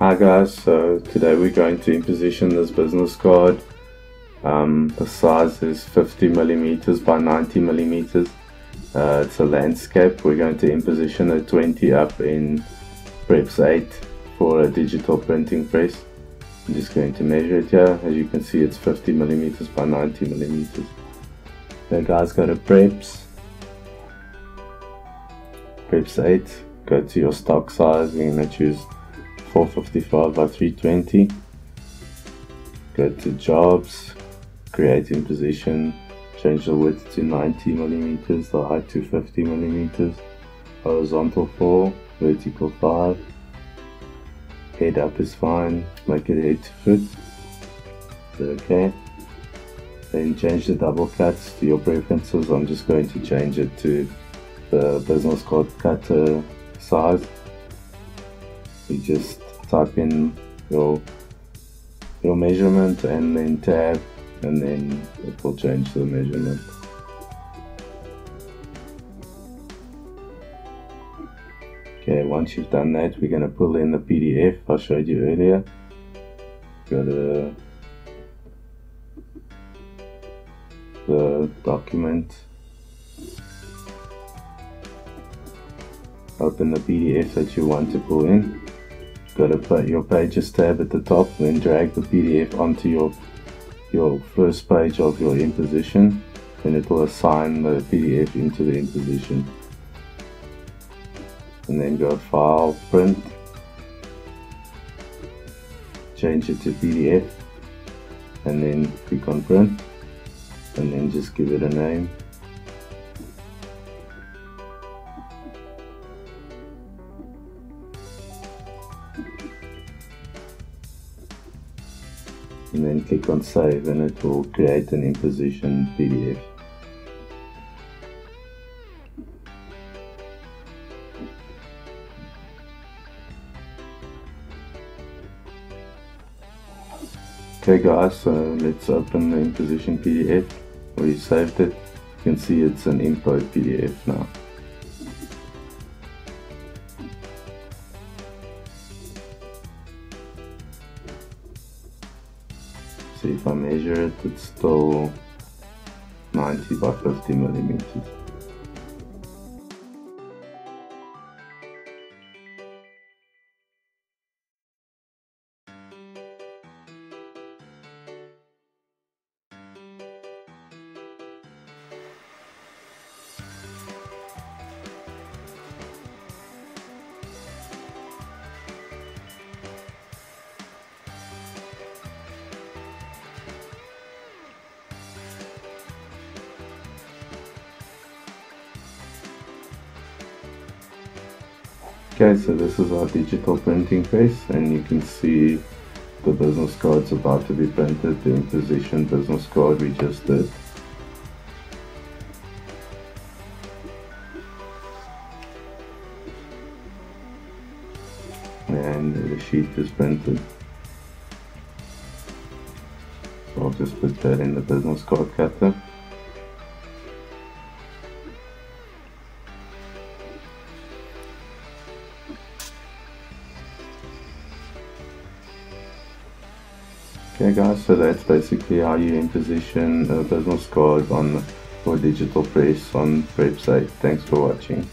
Hi guys, so today we're going to imposition this business card. Um, the size is 50 millimeters by 90 millimeters. Uh, it's a landscape. We're going to imposition a 20 up in Preps 8 for a digital printing press. I'm just going to measure it here. As you can see, it's 50 millimeters by 90 millimeters. The guys go to Preps. Preps 8. Go to your stock size. We're going to choose 455 by 320 go to jobs create imposition change the width to 90 millimeters the height to 50 millimeters. Horizontal 4 vertical 5 head up is fine make it head to foot. Okay? Then change the double cuts to your preferences. I'm just going to change it to the business card cutter size you just type in your your measurement and then tab and then it will change the measurement. Okay once you've done that we're going to pull in the PDF I showed you earlier. Go to the document. Open the PDF that you want to pull in go to your pages tab at the top then drag the PDF onto your your first page of your imposition and it will assign the PDF into the imposition. And then go file print change it to PDF and then click on print and then just give it a name and then click on save and it will create an imposition PDF. Okay guys, so let's open the imposition PDF. We saved it. You can see it's an import PDF now. See if I measure it, it's still 90 by 50 millimeters. Okay, so this is our digital printing press and you can see the business cards about to be printed, the imposition business card we just did. And the sheet is printed. So I'll just put that in the business card cutter. Okay guys, so that's basically how you imposition a uh, business card on for digital press on website. Thanks for watching.